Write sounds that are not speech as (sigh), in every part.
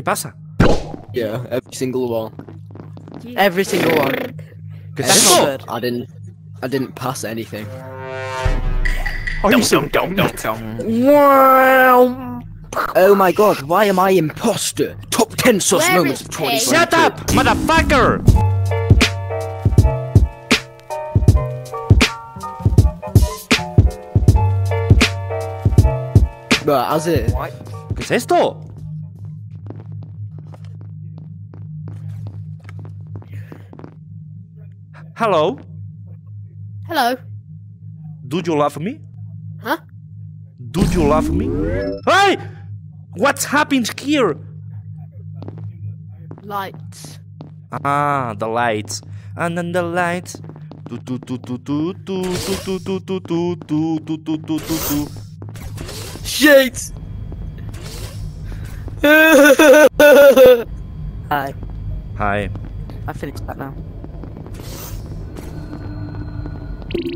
¿Qué pasa? Yeah, every single one. Every single one. ¿Qué es That's not good. I didn't. I didn't pass anything. Are you Wow. Oh my god, why am I imposter? Top 10 sus Where moments of Pig? 2022. Shut up, motherfucker! Right, as it. ¿Qué es esto? Hello. Hello. Do you love me? Huh? Do you love me? Hey! What's happened here? Lights. Ah, the lights. And then the lights. Shades! Hi. Hi. I finished that now.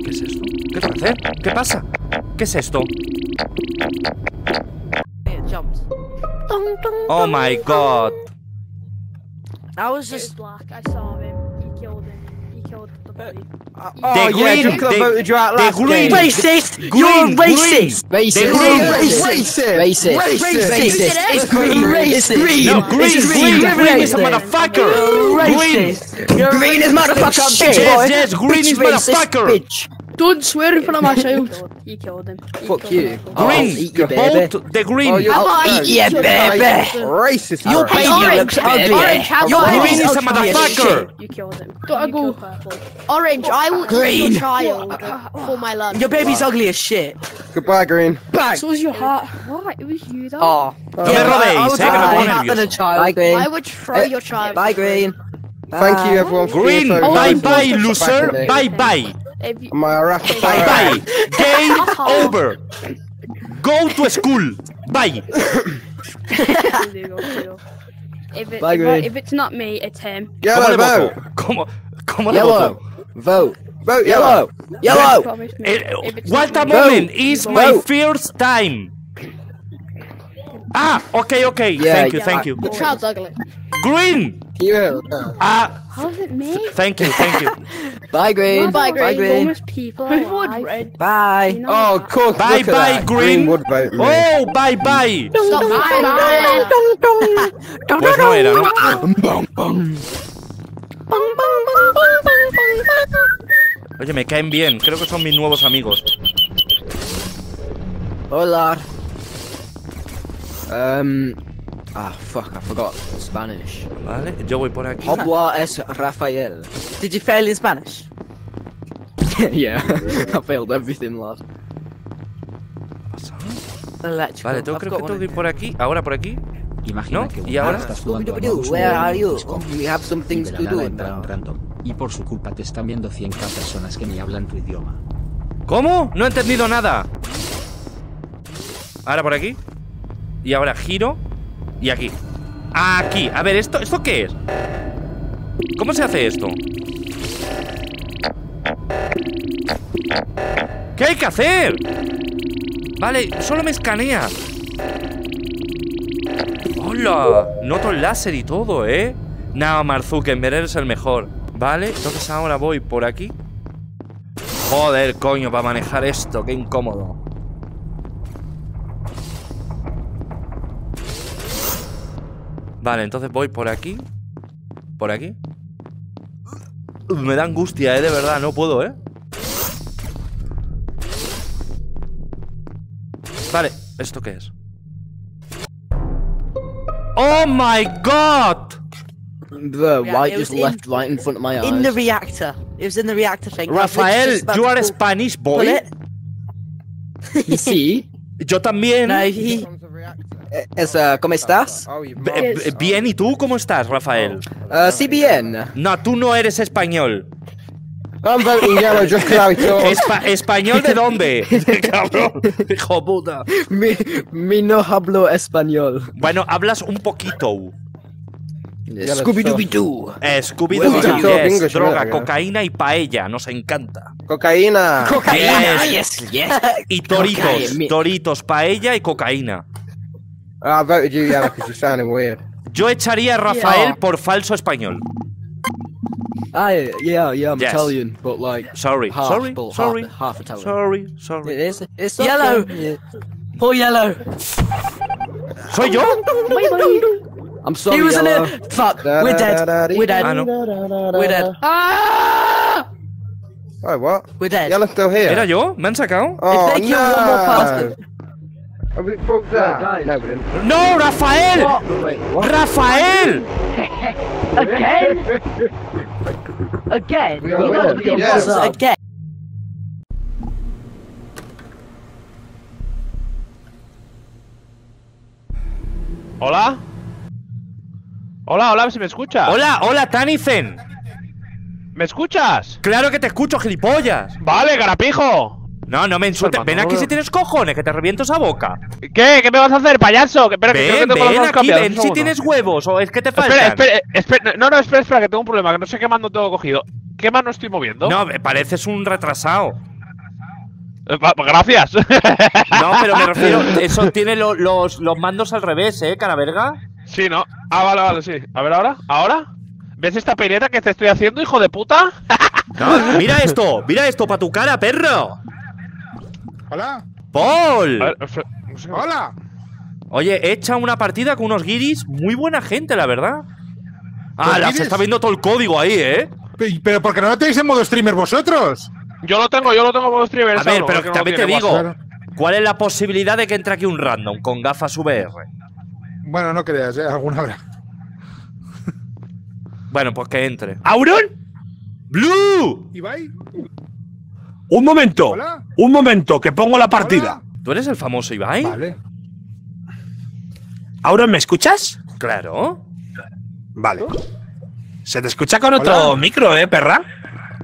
¿Qué es esto? ¿Qué? ¿Qué pasa? ¿Qué es esto? Oh my god. I was just. black. I saw him. He killed him. He killed the body. Oh, The green- yeah, Junker the- voted you out the last green- game. Racist! Green, You're green. racist! Racist. The green- Racist. Racist. Racist. Racist. It's green. It's green. No, green, It's green, green is a Racist. motherfucker. Racist! You're Green is motherfucker shit. Yes, boy. yes, green Bitch is racist motherfucker. Bitch. Don't swear in front of my (laughs) child. He killed him. He Fuck killed you. him. Green, eat your baby. vote the green. Oh, you- I'll Oh, eat your baby. Racist. Your Alright. baby Orange, looks ugly. orange, how Your orange baby's is a motherfucker. You killed him. Gotta You go. Orange, I will Green. eat your child (laughs) for my lunch. Your baby's ugly as shit. Goodbye, Green. Bang. So was your heart. What? It was you though. Oh. No me Yeah, I- I rodéis, would que me rather pongo than a child. Bye, Green. I would throw eh, your child. Bye, Green. Thank you, everyone. Green, bye bye, loser. Bye bye. If you, Am I a rasta Bye bye. Game (laughs) over. Go to school. Bye. there you go, there you go. If, it, Bye, if, if it's not me, it's him. ¿Cómo Yellow le vote. voto? ¿Cómo, cómo le Yellow. Vote. Vote Yellow. yellow. Yellow. Promise me. If it's What a moment. It's my Vote. first time. Ah, okay, okay. Yeah, Thank you, yeah. thank you. Your child's ugly. Green. Yeah. Ah, How's it me? thank you, thank you. (laughs) Bye, Green. Bye, Bye, Green. Green. People Who would alive. red? You Bye. know Oh, of course. Bye look at bye, that. Green. Oh, bye bye. Stop. (laughs) Pues no era, ¿no? Oye, me caen bien. Creo que son mis nuevos amigos. Hola. Um. Ah, fuck, I forgot Spanish. Vale, yo voy por aquí. Habla es Rafael. Did you fail in Spanish? (laughs) yeah, I failed everything, lad. Electrical. Vale, tengo, creo que tengo que ir por aquí. Ahora por aquí. Imagina ¿No? que ¿Y ahora? estás jugando a Scooby-Doo, Mouse where Knight are you? Discord We have some y things de to la do nada entran now. random, y por su culpa te están viendo 100k personas que ni hablan tu idioma. ¿Cómo? No he entendido nada. Ahora por aquí. Y ahora giro. Y aquí. Aquí. A ver, ¿esto, ¿esto qué es? ¿Cómo se hace esto? ¿Qué hay que hacer? Vale, solo me escanea. ¡Hola! Noto el láser y todo, ¿eh? Nada, Marzuckenberg eres el mejor. Vale, entonces ahora voy por aquí. Joder, coño, para manejar esto, qué incómodo. Vale, entonces voy por aquí. Por aquí. Me da angustia, eh, de verdad, no puedo, eh. Vale, ¿esto qué es? ¡Oh my god! The just in- left right in front of my eyes. In the reactor. It was in the reactor thing. Rafael, you are pull- Spanish boy. sí. (laughs) Yo también. No, he. Eh, Es, uh, ¿Cómo estás? Eh, Bien, ¿y tú cómo estás, Rafael? Uh, sí, bien. No, tú no eres español. I'm voting yellow just because I talk. Espa- ¿Español de dónde? (laughs) Cabrón, hijo puta. Mi, mi no hablo español. Bueno, hablas un poquito. Scooby-Dooby-Doo. Eh, Scooby Well, Doo, you talk yes, English, droga, cocaína y paella, nos encanta. Cocaína. Yes. yes, yes. Y toritos, Cocaína. toritos, paella y cocaína. I voted you yellow because you're sounding weird. Yo echaría a Rafael Yeah. por falso español. I, yeah, yeah, I'm Yes. Italian, but like Sorry, half, sorry, but sorry, half, half Italian. sorry, sorry. It is. It's Yellow. yeah. Poor yellow. ¿Soy yo? I'm sorry, he was in yellow. it. Fuck. Da, We're da, dead. da, da, We're dead. Ah. We're dead. Ah! Oh, what? We're dead. Yellow's still here. ¿Era yo? ¿Me han sacado? Oh, If they kill one more no. person. No, we didn't. ¡No, Rafael! ¡Rafael! Again. Yes. Again. ¿Hola? Hola, hola, ¿se me escucha? Hola, hola, Tanifen. ¿Me escuchas? Claro que te escucho, gilipollas. Vale, carapijo. No, no me insultes. Ven aquí si tienes cojones, que te reviento esa boca. ¿Qué? ¿Qué me vas a hacer, payaso? Que, espera, que creo que Ven, ven aquí, ven si tienes huevos o es que te faltan. Espera, espera, espera. No, no, espera, espera, que tengo un problema, que no sé qué mando tengo cogido. ¿Qué mano estoy moviendo? No, me pareces un retrasado. Eh, Gracias. (laughs) No, pero me refiero, (laughs) eso tiene lo- los, los mandos al revés, ¿eh, cara verga? sí, ¿no? Ah, vale, vale, sí. A ver, ahora, ¿ahora? ¿Ves esta peleta que te estoy haciendo, hijo de puta? No, mira esto, mira esto para tu cara, perro. Hola, Paul. Ver, hola. Oye, echa una partida con unos guiris, muy buena gente, la verdad. Ah, ¿Los la se está viendo todo el código ahí, ¿eh? Pe- Pero porque no lo tenéis en modo streamer vosotros. Yo lo tengo, yo lo tengo como streamer. A ver, pero que no también te digo, WhatsApp. ¿cuál es la posibilidad de que entre aquí un random con gafas VR? Bueno, no creas, ¿eh? Alguna habrá. Bueno, pues que entre. ¿Auron? ¡Blue! ¿Ibai? Un momento. Hola. Un momento, que pongo la partida. ¿Tú eres el famoso Ibai? Vale. ¿Auron, me escuchas? Claro. Vale. Se te escucha con otro Hola. micro, ¿eh, perra?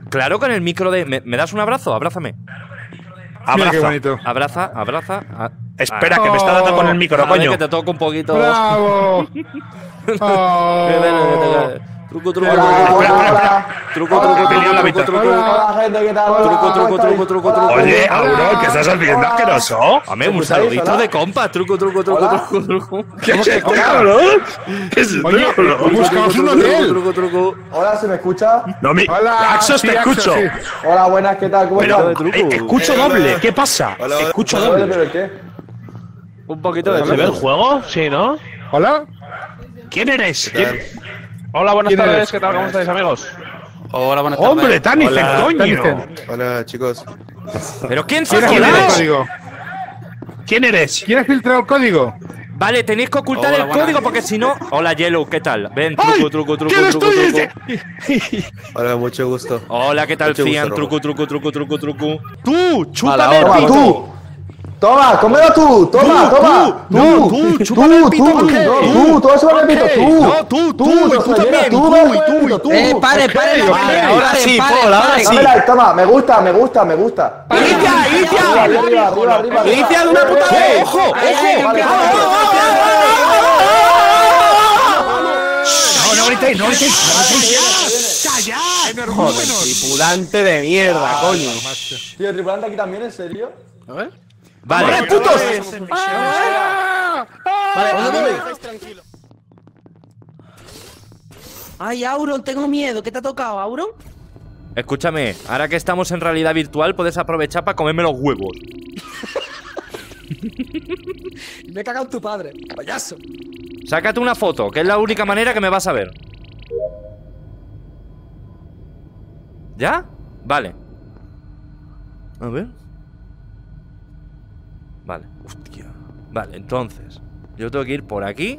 Claro, con el micro de. ¿Me, me das un abrazo? Abrázame. Mira Abrazo. qué bonito. Abraza, abraza. a- Espera, Ah. que me está dando con el micro, A ver, coño. que te toco un poquito. ¡Bravo! (laughs) Oh. Que que Truco, truco, truco. Espera, espera, espera. Truco, truco, truco, mitad. truco, truco. gente, ¿qué tal? Truco, truco, truco, truco, truco. Oye, Auron, ¿qué estás haciendo asqueroso? Hombre, un saludito de compa. Truco, truco, truco, truco, truco. (laughs) ¿Qué es esto, cabrón? ¿Qué es esto, buscamos un Truco, hotel. truco, truco. Hola, ¿se me escucha? No, mi... Hola, Axos, te escucho. Hola, buenas, ¿qué tal? ¿Cómo estás? eh, escucho doble. ¿Qué pasa? Escucho doble. ¿Pero qué? Un poquito de ¿Se ve el juego? Sí, ¿no? ¿Hola? ¿Quién eres? ¿Quién- Hola, buenas ¿Quién tardes, eres? ¿qué tal? ¿Cómo estáis, amigos? Hombre, Tanifen, coño. Hola, chicos. ¿Pero quién se ha ¿Quién ha filtrado el colado? código? ¿Quién eres? ¿Quién ha filtrado el código? Vale, tenéis que ocultar el código porque si no. Hola, Yellow, ¿qué tal? Ven, ¡Ay! truco, truco, truco, ¿Quién truco, estoy? truco. Hola, mucho gusto. Hola, ¿qué tal, Cian? Truco, truco, truco, truco, truco. ¡Tú! ¡Chúpame pito! tú. Toma, cómelo tú, toma, Tú, toma. tú, no, tú, chúpame el pito, tú, ok. tú, tú, vas a comer el pito, Ok. tú. No, tú, tú, y tú Rosalía, también, y tú, tú, vas a y comer tú, el y pito, tú. Eh, pare, Ok, pare, ok. pare, ahora pare, sí, pare, Paul, ahora pare. sí. Dámela, toma, me gusta, me gusta, me gusta. ¡Inicia, inicia! Arriba, arriba, arriba, arriba. ¡Inicia de una puta vez! ¡Ojo, ojo! Vale, vale, No, no gritéis, no gritéis. no gritéis. Tripulante de mierda, coño. Tío, tripulante aquí también, ¿en serio? Vale, Ay, Auron, tengo miedo. ¿Qué te ha tocado, Auron? escúchame, ahora que estamos en realidad virtual, puedes aprovechar para comerme los huevos. (laughs) Me he cagado en tu padre, payaso. Sácate una foto, que es la única manera que me vas a ver. ¿Ya? Vale. A ver. Vale. Hostia. Vale, entonces. Yo tengo que ir por aquí.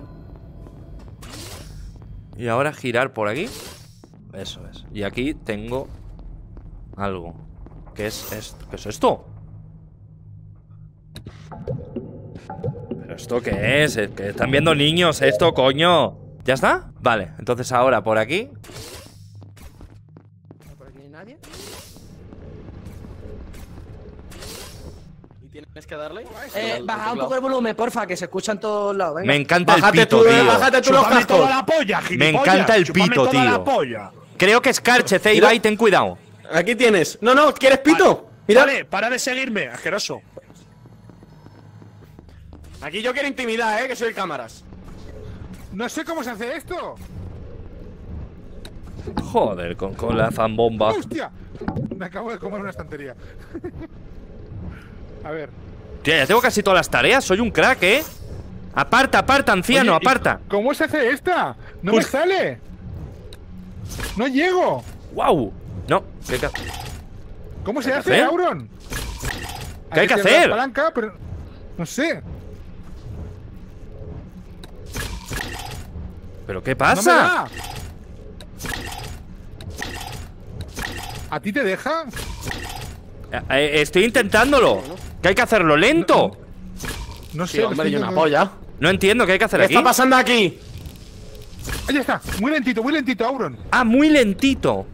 Y ahora girar por aquí. Eso es. Y aquí tengo algo. ¿Qué es esto? ¿Qué es esto? ¿Pero esto qué es? Que están viendo niños esto, coño. ¿Ya está? Vale, entonces ahora por aquí. ¿Por aquí hay nadie? Tienes que darle? Eh, baja un poco el volumen, porfa, que se escucha en todos lados. Venga. Me encanta el pito, tú, tío. Bájate tú los Chúpame toda cascos. la polla, Me encanta el pito, tío. la polla. Creo que es Carche, Ibai, ten cuidado. Aquí tienes. No, no, ¿quieres pito? Mira. Vale, para de seguirme, asqueroso. Aquí yo quiero intimidad, eh, que soy el cámaras. No sé cómo se hace esto. Joder, con, con la zambomba. ¡Hostia! Me acabo de comer una estantería. (laughs) A ver. Tía, ya tengo casi todas las tareas. Soy un crack, ¿eh? Aparta, aparta, anciano, Oye, ¿y aparta. ¿Cómo se hace esta? No me sale. No llego. ¡Wow! No, ¿qué ca- ¿Cómo se ¿Qué hay que hace, hacer? Auron? ¿Qué hay que hacer? palanca, pero no sé. ¿Pero qué pasa? ¿A ti te deja? Eh, eh, estoy intentándolo. ¿Qué hay que hacerlo lento? No sé. Sí, hombre, y una polla. No entiendo qué hay que hacer ¿Qué aquí. está pasando aquí? Ahí está. Muy lentito, muy lentito, Auron. Ah, muy lentito.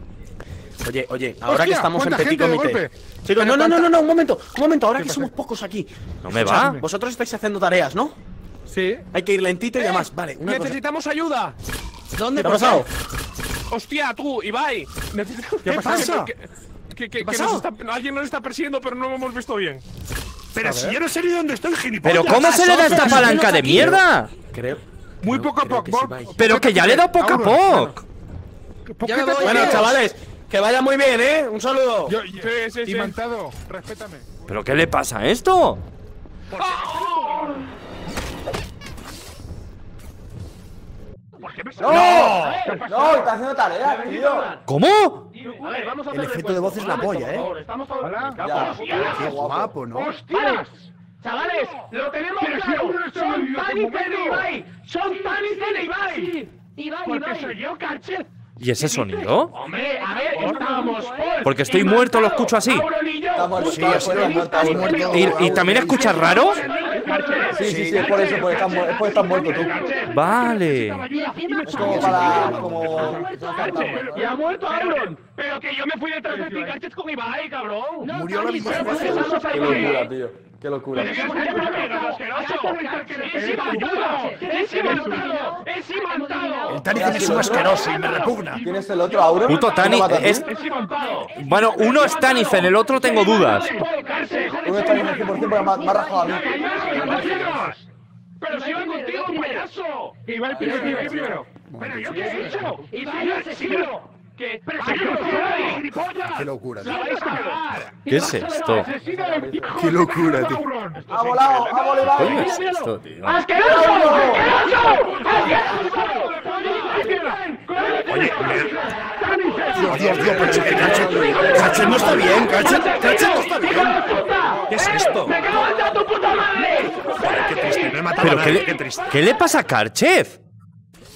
Oye, oye, ahora que estamos en ¿cuánta Petit Comité. Chicos, no, no, no, ¿cuánta- no, no, un momento, un momento, ahora ¿Qué que pasa? somos pocos aquí. No me va. Vosotros estáis haciendo tareas, ¿no? Sí. Hay que ir lentito y demás. Vale, una cosa. ¡Necesitamos ayuda! ¿Dónde ¿Qué ha pasado? ¡Hostia, tú, Ibai! Necesitamos. ¿Qué pasa? Que, que, que- ¿Qué que nos está- alguien nos está persiguiendo, pero no lo hemos visto bien. Pero si yo no sé ni dónde estoy, gilipollas. ¿Pero cómo se le da esta palanca de mierda? Creo. Muy poco a poco. Pero que ya le he dado poco a poco. ¿Por qué me Bueno, chavales, que vaya muy bien, ¿eh? Un saludo. Yo, yo- Sí, sí, sí. Imantado, respétame. ¿Pero qué le pasa a esto? ¡No! ¡No! ¡Está haciendo tareas, tío! ¿Cómo? El efecto de voz es la polla, ¿eh? Hola. Qué guapo, ¿no? ¡Chavales! ¡Lo tenemos claro! ¡Son Tani y Ibai! ¡Son Tani y Ibai! Ibai, Porque Ibai. soy yo, Carchet. ¿Y ese sonido? Hombre, a ver, estábamos Porque estoy muerto, lo escucho así. Y sí, muerto, muerto. Ibai. ¿Y, y también escuchas raro? Sí, sí, sí, es por eso, porque estás, mu- es porque estás muerto tú. Vale. Es como para. como. Y ha muerto Auron. Pero que yo me fui detrás de ti, Carchet, con Ibai, cabrón. Murió la misma Qué locura, tío. Qué locura. ¡Es imantado! ¡Es imantado! ¡Es imantado! El Tani es un asqueroso y me repugna. ¿Quién es el otro, Auron? Puto Tani, es- ¡Es imantado! Bueno, uno es Tanif, en el otro tengo dudas. Uno está en el 100% porque me ha- rajado a mí. ¡Pero si van contigo, payaso! Ibai primero, Ibai primero. ¿Pero yo qué he hecho? ¡Ibai asesino! ¿Qué? ¡Pero si yo no soy, gilipollas! Qué locura. ¿Qué es esto? ¡Asesino de Qué locura, tío. ¡Ha volado! ¡Ha volado! ¿Qué es esto, tío? ¡Asqueroso! ¡Asqueroso! Oye, Dios, Dios, Dios, pero es que Cachet, Cachet no está bien, Cachet, Cachet no está bien. ¿Qué es esto? ¡Me cago en toda tu puta madre! Joder, qué triste, no he matado a ¿Pero qué nadie, qué le, triste. qué le pasa a Karchev?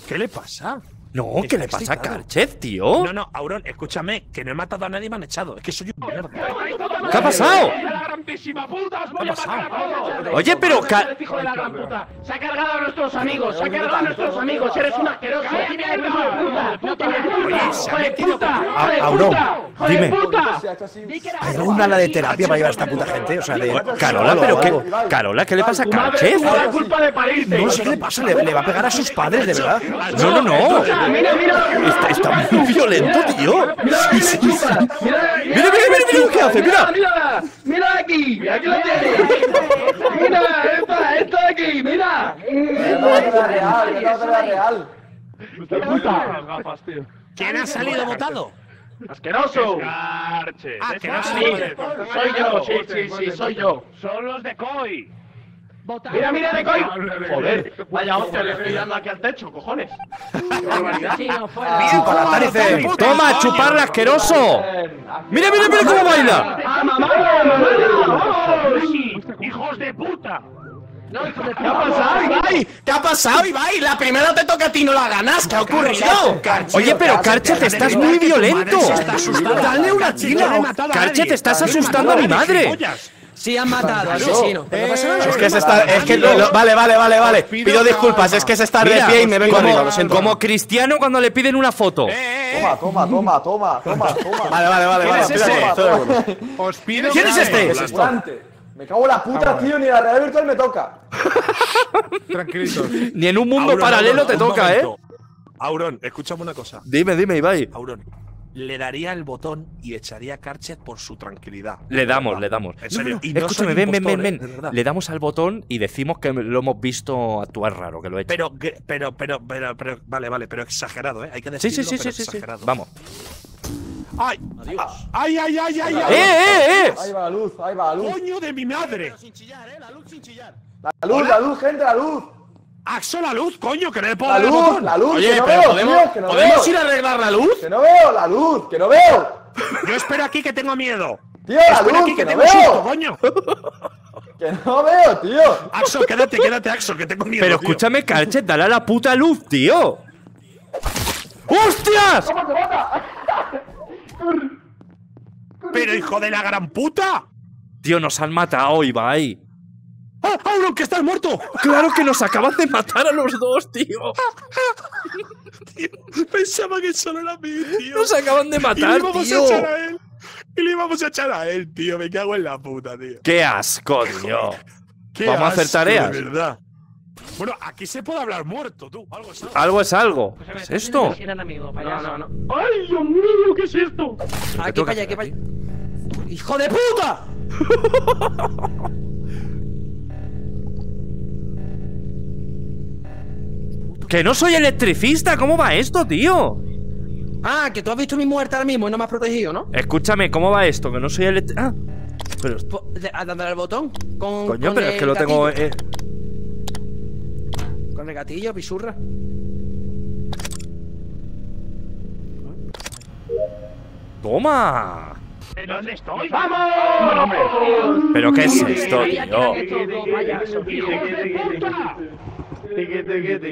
¿Qué le pasa? No, ¿qué le pasa a Karchev, tío? No, no, Auron, escúchame, que no he matado a nadie y me han echado. Es que soy un mierda. ¿Qué ha pasado? ¡La grandísima puta! ¡Os voy a matar a todos! Oye, pero Ca- ¡Hijo de la gran puta! ¡Se ha cargado a nuestros amigos! ¡Se ha cargado a nuestros amigos! ¡Eres un asqueroso! ¡Hijo de Aurón, puta! ¡Hijo de dime. Se ha. Hay una ala de terapia para llevar a esta puta gente, o sea, de. Carola, pero qué. Carola, ¿qué le pasa a ¡Tu madre Karchev? tuvo la culpa de parirte! No sé qué le pasa, le va a pegar a sus padres, de verdad. No, no, no. ¡Mira, mira Está, está muy violento, tío. ¡Mira la puta! ¡Mira, Mira, mira, mira, mira lo que hace, mira. ¡Mira! ¡Mira aquí! ¡Aquí lo tienes! ¡Mira! ¡Esta! ¡Esta de aquí! ¡Mira! ¡Mira la batalla real! ¡Mira la batalla real! ¡Qué puta! gafas, tío! ¿Quién ha salido votado? ¡Asqueroso! Ah, Sí, salido. soy yo, sí, sí, sí, soy yo. Son los de Koi. Mira, mira, de coy. Joder, vaya hostia, le estoy dando aquí al techo, cojones. (laughs) Toma, chuparla, asqueroso. Mira, mira, mira cómo baila. ¡Ah, mamá! ¡Vamos! ¡Hijos de puta! ¿Qué ha pasado, ¡Ibai! ¿Qué ha pasado, Ibai? La primera te toca a ti, no la ganas. ¿Qué ha ocurrido? Oye, pero Karchev, estás muy violento. Dale una china. Karchev, estás asustando a mi madre. Sí, han matado, asesino. Es que se está. Es que. lo- lo- vale, vale, vale, vale. Pido disculpas, es que se está de Mira, pie y me vengo como, arriba, lo siento. como cristiano cuando le piden una foto. Toma, toma, toma, toma, toma, toma. Vale, vale, vale, vale. es ese? toma, estoy de acuerdo. Os pido. ¿Quién es este? Adelante. Me cago en la puta, tío, ni la realidad virtual me toca. (laughs) Tranquilitos. Ni en un mundo Auron, paralelo Auron, te un toca, ¿eh? momento. Auron, escúchame una cosa. Dime, dime, Ibai. Auron, le daría el botón y echaría a Karchet por su tranquilidad. Le damos, le damos. En serio. No, no, Y no escúchame, ven, ven, impostor, ven, eh, ven. Le damos al botón y decimos que lo hemos visto actuar raro, que lo he hecho. Pero, pero, pero, pero, pero, vale, vale, pero exagerado, ¿eh? Hay que sí, decirlo, sí, sí, pero sí, sí, sí. Vamos. ¡Ay! Ah, ¡Ay, ay, ay, ay! ¡Eh, ay! eh, eh! Ahí va la luz, ahí va la luz. ¡Coño de mi madre! La luz, la luz, gente, la luz. ¡Axo la luz, coño! ¡Que no le puedo La luz, botón! la luz. Oye, que no pero veo, podemos, tío, que no ¿podemos veo. ir a arreglar la luz. Que no veo, la luz, que no veo. Yo espero aquí que tengo miedo. Tío, la luz, aquí que que no tengo susto, veo. coño. (laughs) Que no veo, tío. Axo, quédate, quédate, Axo, que tengo miedo. Pero tío. escúchame, Carchet, dale a la puta luz, tío. ¡Hostias! Pero hijo de la gran puta. Tío, nos han matado, Ibai. ¡Ah, Auron, que estás muerto! Claro que nos acaban de matar a los dos, tío. Tío, pensaba que solo era mí, tío. Nos acaban de y le matar, íbamos tío. a echar a él. Y le íbamos a echar a él, tío. Me cago en la puta, tío. Qué asco, tío. Qué Vamos a hacer tareas. De verdad. Bueno, aquí se puede hablar muerto, tú. Algo así. Algo es algo. ¿Qué es esto? No, no, no. ¡Ay, Dios mío! ¿Qué es esto? Aquí para allá, aquí para allá. ¡Hijo de puta! (laughs) Que no soy electricista, ¿cómo va esto, tío? Ah, que tú has visto mi muerte ahora mismo y no me has protegido, ¿no? Escúchame, ¿cómo va esto? Que no soy electricista. Ah, pero. Dándole al botón. Con, Coño, con pero es que lo tengo. eh, Con el gatillo, pisurra. ¡Toma! ¿Dónde estoy? ¡Vamos! ¿Pero qué es esto, tío?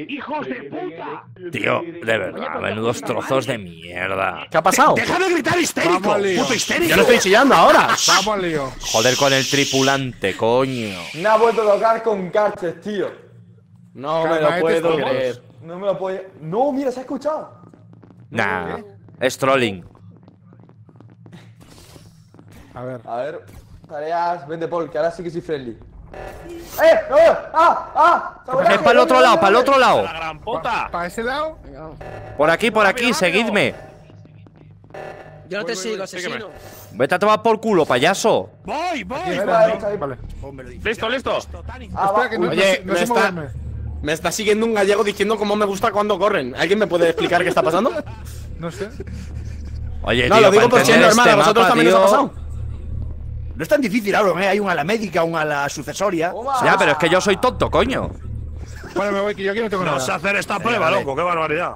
¡Hijos de puta! Tío, de verdad, menudos trozos de mierda. ¿Qué ha pasado? ¡Deja de gritar histérico! ¡Puto histérico! Yo no estoy chillando ahora. Vamos al lío. Joder con el tripulante, coño. Me ha vuelto a tocar con Carches, tío. No me lo puedo creer. No me lo puedo. No, mira, se ha escuchado. Nah, es trolling. A ver. A ver, tareas. Vente, Paul, que ahora sí que soy friendly. ¡Eh! ¡No veo! ¡Ah! ¡Ah! Es para el otro lado, para el otro lado. ¡La gran puta! ¿Para ese lado? Por aquí, por aquí, seguidme. Yo no te sigo, asesino. Vete a tomar por culo, payaso. ¡Voy, voy! Ahí ahí. Vale. Listo, listo. Ah, va. Espera, que no, Oye, no me no está- moverme. Me está siguiendo un gallego diciendo cómo me gusta cuando corren. ¿Alguien me puede explicar qué está pasando? No sé. Oye, No, tío, lo digo por si es normal, este a vosotros mapa, también os ha tío- pasado. No es tan difícil, Auron, ¿eh? Hay un a la médica, un a la sucesoria. Ya, pero es que yo soy tonto, coño. Bueno, me voy, que yo aquí no tengo No nada. sé hacer esta prueba, vale. loco. ¡Qué barbaridad!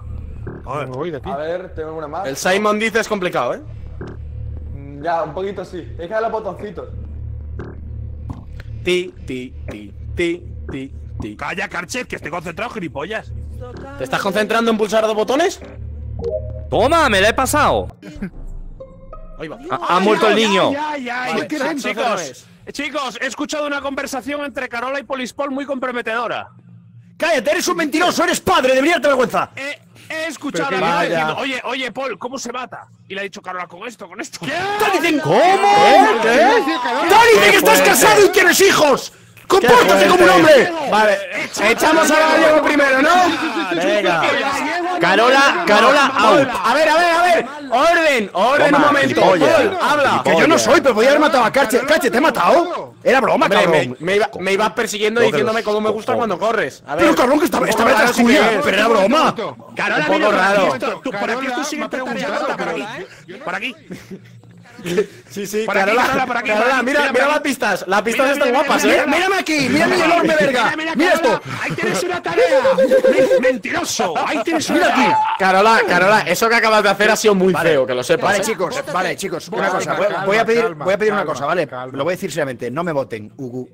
A ver. Me voy de aquí. A ver, tengo alguna más. El Simon dice es complicado, ¿eh? Mm, Ya, un poquito sí. Hay que darle botoncitos. Ti, ti, ti, ti, ti, ti. Calla, Karchet, que estoy concentrado, gilipollas. ¿Te estás concentrando en pulsar dos botones? Toma, me la he pasado. (laughs) Ahí va. Ha, ha muerto el niño. ¡Ay, ay, ay! Vale, no chicos, chicos, he escuchado una conversación entre Carola y Polispol muy comprometedora. ¡Cállate, eres un mentiroso! ¡Eres padre! ¡Deberías darte vergüenza! He, he escuchado a la diciendo, oye, oye, Paul, ¿cómo se mata? Y le ha dicho Carola con esto, con esto. ¿Qué? ¡Estás diciendo ¿Cómo? ¿Qué? ¡Tony, dice que estás casado y tienes hijos! ¡Compórtate como un hombre! Vale, echamos a Gallego primero, ¿no? Venga. Carola, Carola, out. A ver, a ver, a ver. Orden, orden Toma, un momento. Paul, habla. Que yo no soy, pero podía haber matado a Cache. ¡Cache, te he matado! Era broma, cabrón. me iba, me ibas persiguiendo diciéndome cómo me gusta cuando corres. A ver. Pero cabrón, que estaba, un estaba poco detrás raro sí que tuya. es. Pero era broma. Carola, Un poco raro. por aquí tú tarea, preguntado, por aquí. Por aquí. Sí, sí, Por aquí, Carola, aquí, aquí. mira, Mira, mira las pistas. Las pistas Mira, están mira, guapas, mira, ¿eh? mira, Mírame aquí, mira mi enorme verga. Mira esto. Ahí tienes una tarea. (laughs) Me- Mentiroso. Ahí tienes una Mira aquí. tarea. Carola, Carola, eso que acabas de hacer ha sido muy feo, que lo sepas. Vale, ¿eh? chicos, vale, chicos, una cosa. Voy, calma, voy a pedir, calma, voy a pedir una cosa, ¿vale? Lo voy a decir seriamente. No me voten, Ugu.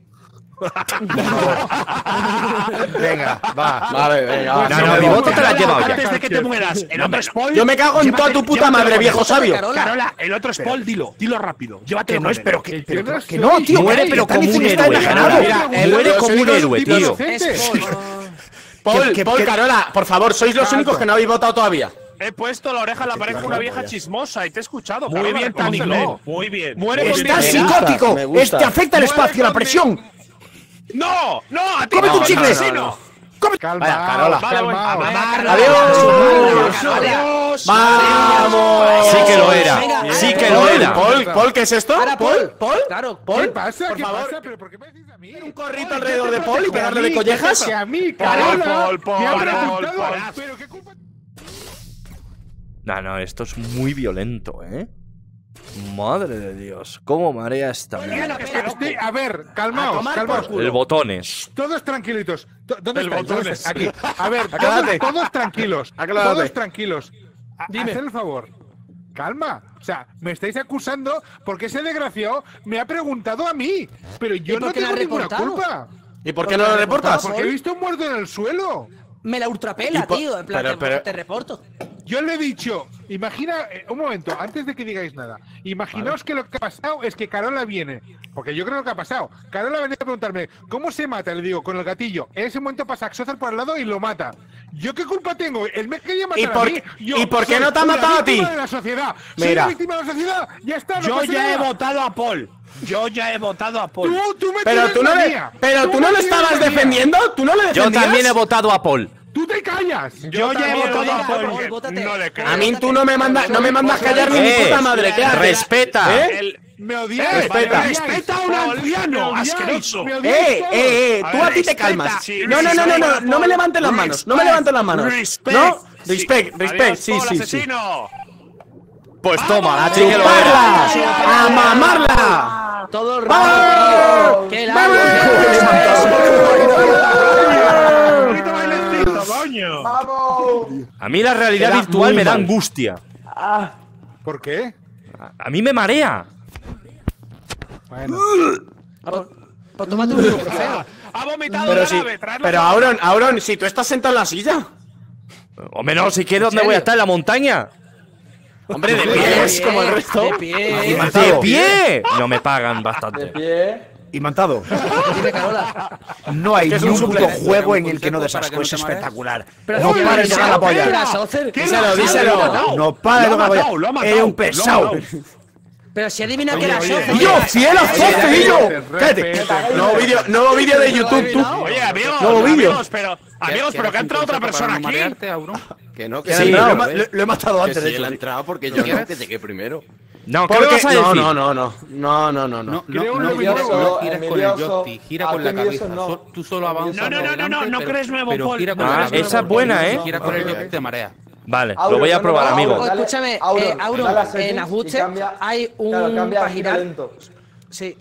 (laughs) Venga, va. Vale, venga. va. No, no, mi voto te la has llevado ya. Antes de que te mueras, el otro spoil. Yo me cago en toda tu puta madre, viejo sabio. Carola, el otro spoil, dilo, dilo rápido. Llévatelo Que no con es, él. pero que, que no, tío. Muere, pero como un está héroe. el- muere como un héroe, tío. Paul, (laughs) Paul, que- Carola, por favor, sois los únicos que no habéis votado todavía. He puesto la oreja en la pared con una vieja chismosa y te he escuchado. Muy Carola, bien, reconócelo. Taniglen. Muy bien. Muere gusta, psicótico. Este afecta el espacio, la presión. No, no, a ti Come no, chicles. asesino. Calma, Vaya, Carola. calma. Vale, voy a mamarla. Adiós. Adiós. ¡Vamos! Sí que lo era. Venga. Sí que lo era. Paul, Paul, ¿qué es esto? Ahora, Paul, Paul. Claro, ¿Qué Paul. pasa? por ¿Qué favor. pasa? ¿Pero por qué me decís a mí? Un corrito alrededor de Paul y pegarle de collejas. Que a mí, Carola, Paul, Paul, Paul, Paul. pero qué culpa No, no, esto es muy violento, ¿eh? Madre de Dios, cómo marea esta. Estoy- a ver, calmaos, calmaos. El botones. Todos tranquilitos. To- ¿Dónde El estáis? ¿Dónde botones. estáis? Aquí. A ver, todos, todos tranquilos. Aclárate. Todos tranquilos. A- Dime. Haced el favor. Calma. O sea, me estáis acusando porque ese desgraciado me ha preguntado a mí. Pero yo no tengo ninguna reportado? culpa. ¿Y por qué no lo reportas? Porque he visto un muerto en el suelo. Me la ultrapela, tío. En plan, pero- te- pero- te reporto. Yo le he dicho, imagina, eh, un momento, antes de que digáis nada, imaginaos que lo que ha pasado es que Carola viene, porque yo creo lo que ha pasado. Carola venía a preguntarme, ¿cómo se mata? Le digo, con el gatillo. En ese momento pasa Axothar por al lado y lo mata. ¿Yo qué culpa tengo? Él me quería matar ¿Y por a mí. Yo y por qué soy no te ha matado a ti? víctima de la sociedad. Soy Mira. una víctima de la sociedad. Ya está, no Yo ya he votado a Paul. Yo ya he votado a Paul. Tú, tú me Pero tienes tú no le, pero tú no lo estabas manía. defendiendo, tú no le Yo defendías. también he votado a Paul. Tú te callas. Yo ya he votado a Paul. Paul, bótate. No le creo. A mí tú no me mandas, no me mandas callar ni mi puta madre. ¿Qué haces? respeta. ¿Eh? El- Me odiáis. Respeta. Respeta a un Me anciano, asqueroso. Eh, eh, eh, A tú a ti te calmas. No, no, no, no, no, no me levantes las manos, no me levantes las manos. No, respect, respect, sí, sí, sí. Pues toma, lo era. ¡Chuparla! ¡A mamarla! Todo el ¡Vamos! rato. ¡Vamos! A mí la realidad virtual me da angustia. ¿Por qué? A, mí me marea. Bueno. Pues tómate un ibuprofeno. (laughs) Ha vomitado Pero sí, nave. pero. Auron, Auron, si tú estás sentado en la silla. Hombre, no, si quieres, ¿dónde voy a estar? ¿En la montaña? Hombre, de De pie, es pie, como el resto. de pie. Y ¡De pie! No me pagan De bastante. pie. Imantado. Dime, Carola. No hay Que es ni un un puto suplente. juego en el que no Para desasco. Es espectacular. Pero No ¿qué pares de tocar la polla. Díselo, díselo. No pares de tocar la polla. Eres un pesado. Pero si adivina que era. ¡Y yo, fiel a Fox, y yo! Cállate. Nuevo vídeo, de YouTube, tú. Oye, amigos, Nuevo vídeo. amigos, pero, amigos, pero que ha entrado otra persona aquí. Que no, que Sí, Sí, no, lo, he lo- lo he matado que antes, de él hecho. ha sí. entrado porque yo quiero que llegue primero. No, ¿qué vas a No, decir? no, no, no. No, no, no, no. No, Creo no, no, envidioso, giras- no giras con el joystick, gira con la cabeza. no. Tú solo avanzas. No, no, no, no, no, no crees nuevo, pero Paul. gira con Ah, esa es buena, ¿eh? Gira con el joystick te marea. Vale, lo Auron, voy a no, probar, no, amigo. Auron, dale- Escúchame, Auron, eh, Auron, dale a en settings y ajuste cambia- hay un Claro, lento. Sí.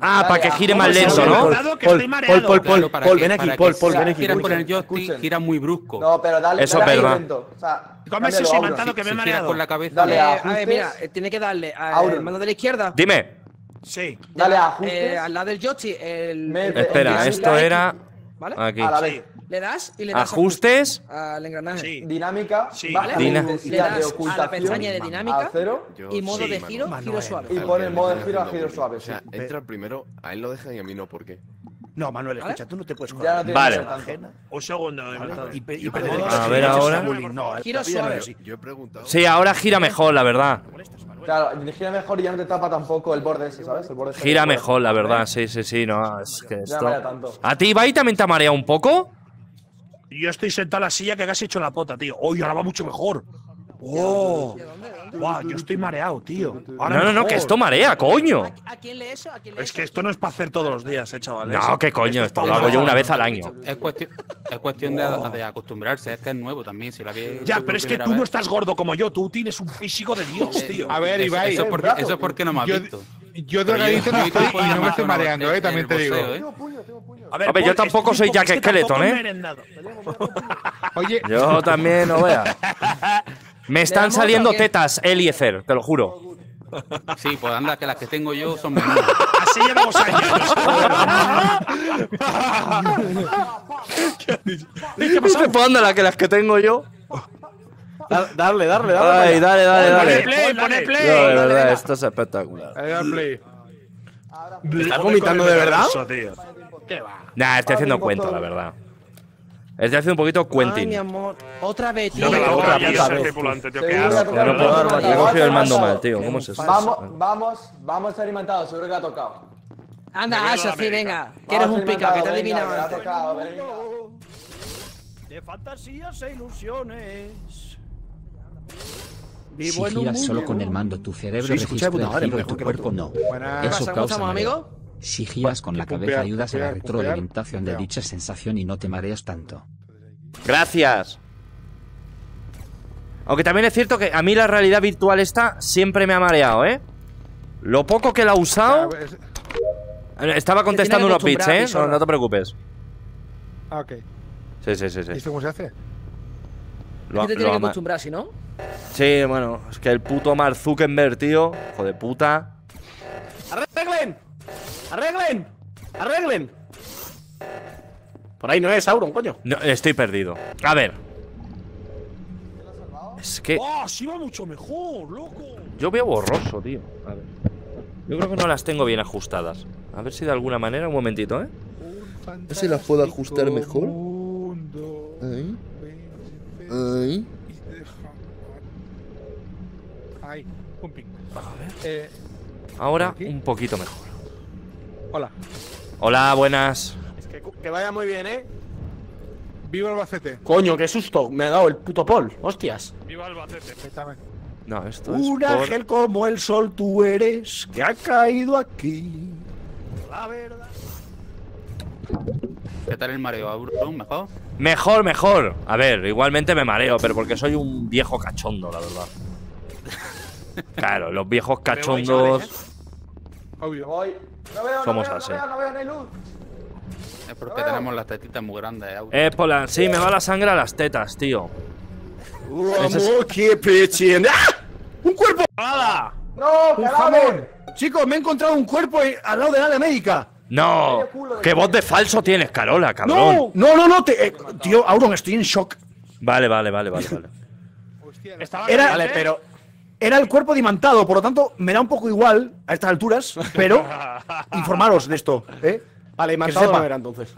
Ah, para que gire más ¿Cómo se lento? ¿no? Para Paul, que- ven aquí, Paul, gira- ven aquí. Gira con el joystick, gira muy brusco. No, pero dale, Eso dale es verdad. lento. O sea, Come ese mantado, que me he mareado. con la cabeza. Dale Eh, a mira, eh, tiene que darle al mando de la izquierda. Dime. Sí. Dale a ajustes. eh, al lado del joystick, el. Espera, esto era ¿Vale? aquí. A la vez. Le das y le das Ajustes. al engranaje. Sí. Dinámica. Sí. la Dina- Le intensidad de das a la pestaña de dinámica a cero y modo sí, de Manuel. giro, giro suave. y pone el modo de giro a giro suave. O sea, sí. entra primero, a él lo dejan y a mí no, ¿por qué? No, Manuel, escucha, tú no te puedes Ya no Vale. Un segundo. Y, pe- y A ver ahora. No, Giro suave. Yo he preguntado. Sí, ahora gira mejor, la verdad. Claro, gira mejor y ya no te tapa tampoco el borde ese, ¿sabes? El borde ese Gira mejor, la verdad. Sí, sí, sí. No, es que Ya marea esto. tanto. ¿A ti, Ibai, también te ha mareado un poco? Yo estoy sentado en la silla que casi he hecho la pota, tío. Uy, ahora va mucho mejor. ¡Oh! ¡Guau! Yo estoy mareado, tío. Ahora No, no, no, que esto marea, coño. ¿A quién lee eso? ¿A quién lee Es que esto no es para hacer todos los días, eh, chavales. No, qué coño, esto lo hago yo una vez al año. Es cuestión, es cuestión de, de acostumbrarse, es que es nuevo también. Si lo habéis Ya, pero es que tú no estás gordo como yo. Tú tienes un físico de Dios, tío. A ver, Eso, Ibai. eso, es porque, eso es porque no me has Yo, visto. yo drogadito no estoy y no me estoy mareando, eh, también te digo. ¿eh? A ver, Hombre, yo tampoco soy Jack Skeleton, ¿eh? Oye, Yo también, no veas. Me están saliendo tetas, Eliezer, te lo juro. Sí, pues anda, que las que tengo yo son menudas. Así llevamos años. ¿Qué pasa? Pues anda, la que las que tengo yo. Da- Darle, darle, Ay, darle. dale, dale, Pone dale. play, pone play. No, de verdad, esto es espectacular. dale play. ¿Estás vomitando de verdad? ¿Qué va? Nah, estoy haciendo cuento, la verdad. Estoy haciendo un poquito Ay, mi Quentin. amor. Otra vez, tío. No me la otra vez, tripulante, tío. Qué asco. Ya no puedo dar más. He cogido el mando mal, tío. ¿Cómo es eso? Vamos, vamos, vamos experimentado, seguro que ha tocado. Anda, Asha, sí, venga. Que eres un pica, que te que ha tocado. De fantasías e ilusiones. Si Vivo giras solo con el mando tu cerebro registra el giro y tu cuerpo no. Buenas. ¿Qué Eso causa estamos, mareo. amigo? Si giras con la cabeza ayudas a la retroalimentación de dicha sensación y no te mareas tanto. Gracias. Aunque también es cierto que a mí la realidad virtual esta siempre me ha mareado, ¿eh? Lo poco que la he usado. Estaba contestando unos bits, ¿eh? No, te preocupes. Ah, ok. Sí, sí, sí, sí. ¿Y esto cómo se hace? Lo- ¿Qué te lo tiene que acostumbrar, si no? Sí, bueno, es que el puto Mark Zuckerberg, tío. Hijo de puta. ¡Arreglen! ¡Arreglen! Por ahí no es Auron, coño. No, estoy perdido. A ver. Es que ¡Oh, sí va mucho mejor, loco! yo veo borroso, tío. A ver. Yo creo que no las tengo bien ajustadas. A ver si de alguna manera, un momentito, ¿eh? A ver si las puedo ajustar mejor. Ahí. Ahí. Ahí, un ping. A ver. Eh, Ahora un poquito mejor. Hola. Hola, buenas. Es que, que vaya muy bien, ¿eh? Viva Albacete. Coño, qué susto. Me ha dado el puto Paul. Hostias. Viva Albacete. No, esto es Un por... ángel como el sol tú eres, que ha caído aquí. La verdad. ¿Qué tal el mareo? ¿Mejor? Mejor, mejor. A ver, igualmente me mareo, pero porque soy un viejo cachondo, la verdad. (laughs) Claro, los viejos cachondos. Obvio. Voy. No veo, Somos no veo, así. no veo, no veo, no hay luz. Es porque tenemos las tetitas muy grandes, Auron. Es por la... Sí, me va la sangre a las tetas, tío. ¡Ah! ¡Un cuerpo! ¡Hala! ¡No, ¡Un jamón! Chicos, me he encontrado un cuerpo eh, al lado de la médica. No. ¿Qué voz de falso tienes, Carola, cabrón? No, no, no, no. te- eh, tío, Auron, estoy en shock. Vale, vale, vale, vale, vale. Estaba Era, caliente. pero era el cuerpo dimantado, por lo tanto, me da un poco igual a estas alturas, pero (laughs) informaros de esto. ¿eh? Vale, dimantado no era entonces.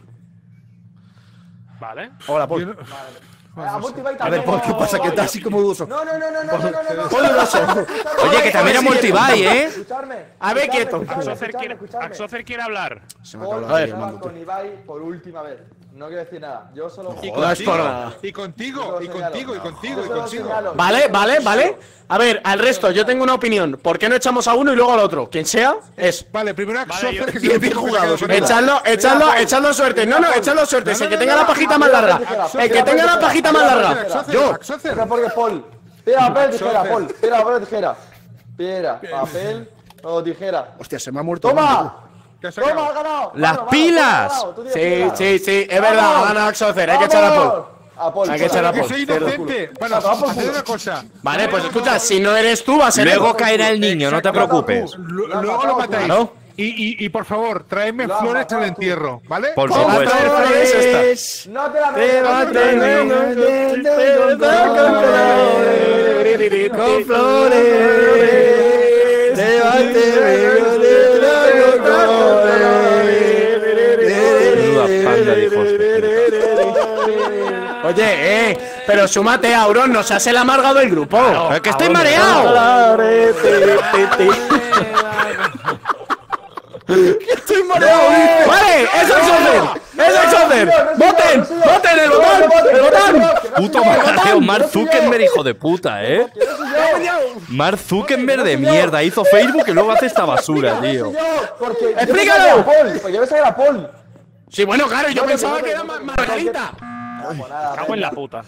Vale. Hola, Paul. Vale. A, a ver, Paul, ¿qué pasa? Que está así como dudoso. No, no, no, no, no, no, no, Paul. Oye, que también era multibuy, ¿eh? Escucharme. A ver, quieto. Axofer quiere, hablar. Se me acaba la con Ibai por última vez. No quiero decir nada. Yo solo. Y Jodas contigo, por nada. y contigo, y contigo, y contigo, y contigo. Vale, vale, vale. A ver, al resto, yo tengo una opinión. ¿Por qué no echamos a uno y luego al otro? Quien sea, es. Vale, primero es Bien, el bien último que jugado, se queda con Echadlo, echadlo, echadlo suerte. No, no, echadlo suerte. El que tenga la pajita más larga. El que tenga la pajita más larga. Yo. Porque Paul. Piedra, papel, tijera. Paul. Piedra, papel, tijera. Piedra, papel o tijera. Hostia, se me ha muerto. ¡Toma! ¿Qué has ¡Toma, sacado? has ganado! ¡Las pilas! Sí, pilas. sí, sí, es verdad. Ha ganado Axocer. Hay que echar a Paul. Hay que echar a Que Paul. soy inocente. Bueno, Paul. una cosa. Vale, pues escucha, si no eres tú, va a ser. Luego caerá el niño, no te preocupes. Luego lo matáis. Y, y, y por favor, La has flores al entierro, ¿vale? Por flores esta. No te la Te va a mereces. tener con flores. Oye, eh, pero súmate, Auron, nos has el amargado del grupo. ¡Es que estoy mareado! Estoy mareado. Vale, es Axocer. Es Axocer. Voten, voten el botón. El botón. Puto mareo, Mark Zuckerberg, hijo de puta, ¿eh? Mark Zuckerberg de mierda. Hizo Facebook y luego hace esta basura, tío. Explícalo. Porque yo pensaba que era Paul. Sí, bueno, claro, yo pensaba que era Mar- Margarita. Pues nada, Cago en la puta.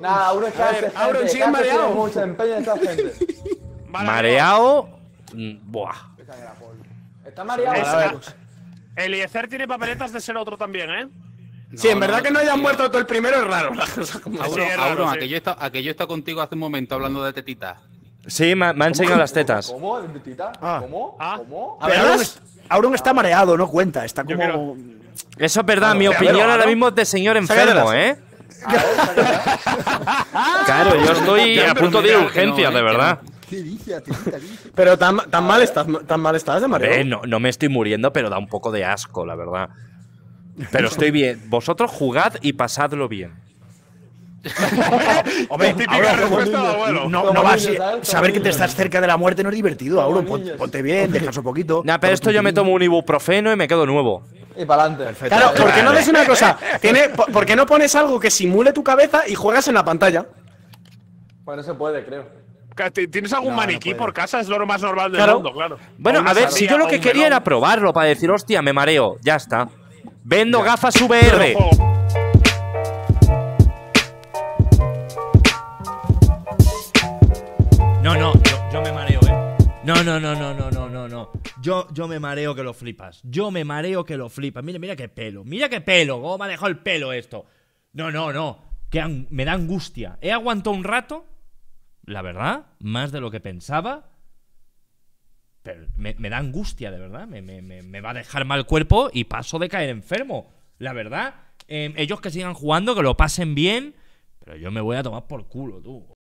Nada, uno es. Auron, sigue mareado. mucho empeño esta gente. (laughs) Mareado. mm, Buah. Está mareado. Es- ¿sabes? Eliezer tiene papeletas de ser otro también, ¿eh? Sí, en verdad que no hayan muerto todo el primero es raro. (laughs) Auron, sí. a que yo he estado- a que yo he estado contigo hace un momento hablando de tetitas. Sí, me, me ha enseñado las tetas. ¿Cómo? ¿Tita? Ah. ¿Cómo? Ah. ¿Cómo? A ver, Auron, es- Auron está mareado, no cuenta. Está como. Eso es verdad, mi Te ha opinión ahora mismo es de señor enfermo, ¿eh? (laughs) Claro, yo estoy a punto de ir a urgencias, de verdad. ¿Qué dice? Atenita, dice. Pero tan, tan mal estás, tan mal estás de Eh, mareo. no, no me estoy muriendo, pero da un poco de asco, la verdad. Pero estoy bien. Vosotros jugad y pasadlo bien. (laughs) Hombre, Típica Auron, respuesta de abuelo. no, no Como vas. niños, ¿sabes? Saber que te estás cerca de la muerte no es divertido, niños. Ponte bien, descansa un poquito. Nah, pero esto yo me tomo un ibuprofeno y me quedo nuevo. Y para adelante. Claro, ¿por qué no haces una cosa? Tiene, po- ¿Por qué no pones algo que simule tu cabeza y juegas en la pantalla? Pues no se puede, creo. ¿Tienes algún No, maniquí por casa? Es lo más normal del Claro. mundo, claro. Bueno, a ver, si yo lo que quería melón. era probarlo para decir, hostia, me mareo. Ya está. Vendo gafas VR. No, no, no, no, no, no, no, no. Yo, yo me mareo que lo flipas. Yo me mareo que lo flipas. Mira, mira qué pelo. Mira qué pelo. ¿Cómo me ha dejado el pelo esto? No, no, no. Que me da angustia. He aguantado un rato. La verdad, más de lo que pensaba. Pero me, da angustia, de verdad. Me, me- me- va a dejar mal cuerpo y paso de caer enfermo. La verdad. Eh, ellos que sigan jugando, que lo pasen bien. Pero yo me voy a tomar por culo, tú.